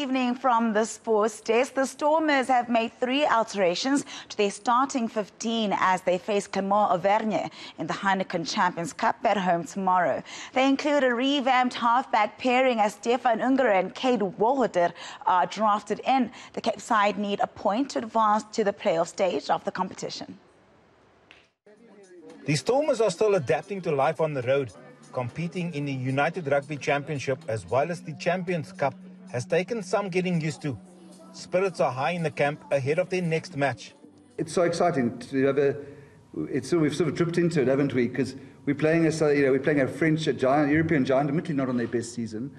evening from the sports desk. The Stormers have made three alterations to their starting 15 as they face Clermont Auvergne in the Heineken Champions Cup at home tomorrow. They include a revamped halfback pairing as Stefan Unger and Kade Wolhuter are drafted in. The Cape side need a point to advance to the playoff stage of the competition. The Stormers are still adapting to life on the road. Competing in the United Rugby Championship as well as the Champions Cup has taken some getting used to. Spirits are high in the camp ahead of their next match. It's so exciting to have a. It's we've sort of dripped into it, haven't we? Because we're playing a you know we're playing a French a giant European giant, admittedly not on their best season,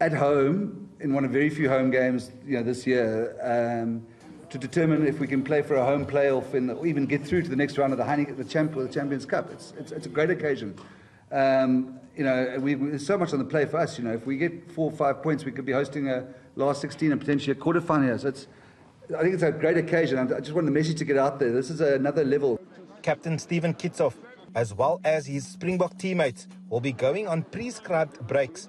at home in one of very few home games you know this year. Um, to determine if we can play for a home playoff and even get through to the next round of the Heineken, the Champions Cup. It's, it's, it's a great occasion. Um, you know, we, there's so much on the play for us. You know, if we get four or five points, we could be hosting a last 16 and potentially a quarterfinal. So it's, I think it's a great occasion. I just want the message to get out there. This is another level. Captain Steven Kitshoff, as well as his Springbok teammates, will be going on prescribed breaks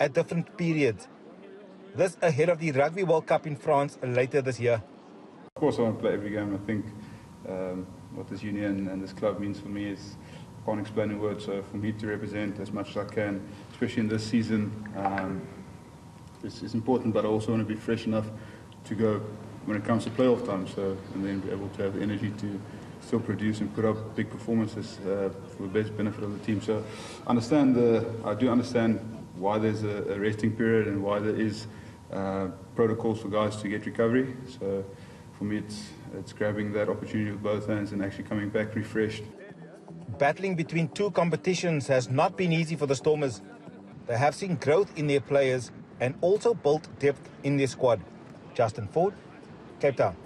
at different periods. This ahead of the Rugby World Cup in France later this year. Of course, I want to play every game. I think um, what this union and this club means for me is can't explain in words. So for me to represent as much as I can, especially in this season, um, it's, important. But I also want to be fresh enough to go when it comes to playoff time. So and then be able to have the energy to still produce and put up big performances uh, for the best benefit of the team. So understand the, I do understand why there's a, a resting period and why there is uh, protocols for guys to get recovery. So for me, it's it's grabbing that opportunity with both hands and actually coming back refreshed battling between two competitions has not been easy for the Stormers. They have seen growth in their players and also built depth in their squad. Justin Ford, Cape Town.